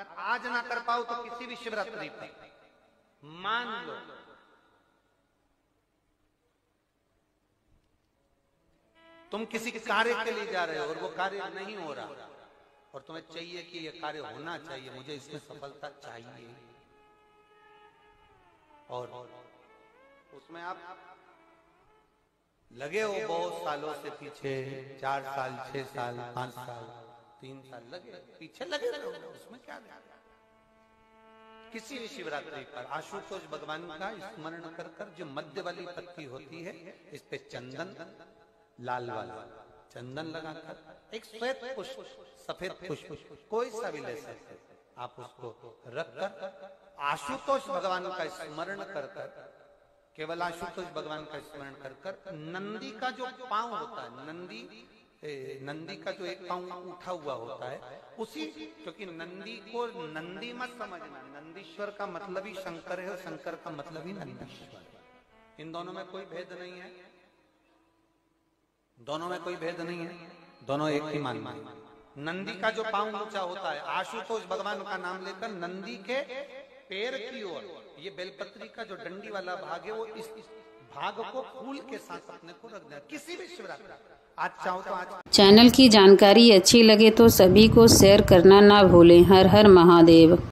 आज ना कर पाओ तो किसी भी शिवरात्रि पर मान लो। तुम किसी कार्य के लिए जा रहे हो और वो कार्य नहीं हो रहा। और तुम्हें चाहिए कि ये कार्य होना चाहिए। मुझे इसमें सफलता चाहिए। और उसमें आप लगे हो बहुत सालों से पीछे, चार साल, छह साल, पाँच साल। तीन साल लगे, पीछे लगे रहो उसमें क्या लगा? किसी भी शिवरात्रि पर आशुतोष भगवान का स्मरण कर कर जो मध्य वाली पत्ती होती है, इस पे चंदन, लाल वाला, चंदन लगाकर, एक श्वेत पुष्प, सफ़ेद पुष्प, कोई सा भी ले सकते आप उसको रख कर, आशुतोष भगवान का स्मरण कर कर, केवल आशुतोष भगवान का स्मरण कर कर, नंदी का जो पाँव होता है, नंदी नंदी का जो एक पाँव उठा हुआ होता है, उसी क्योंकि नंदी को नंदी मत समझना, नंदीश्वर का मतलब ही शंकर है और शंकर का मतलब ही नंदीश्वर। इन दोनों में कोई भेद नहीं है। दोनों में कोई भेद नहीं है। दोनों एक ही मान नंदी का जो पाँव ऊँचा होता है, आशुतोष भगवान का नाम लेकर नंदी के पैर की ओर, ये बेलपत्री का जो डंडी वाला भाग है, वो इस भाग को फूल के साथ अपने को रख देना किसी भी शिवरात्रि। आज चाहो तो आज चैनल की जानकारी अच्छी लगे तो सभी को शेयर करना ना भूलें। हर हर महादेव।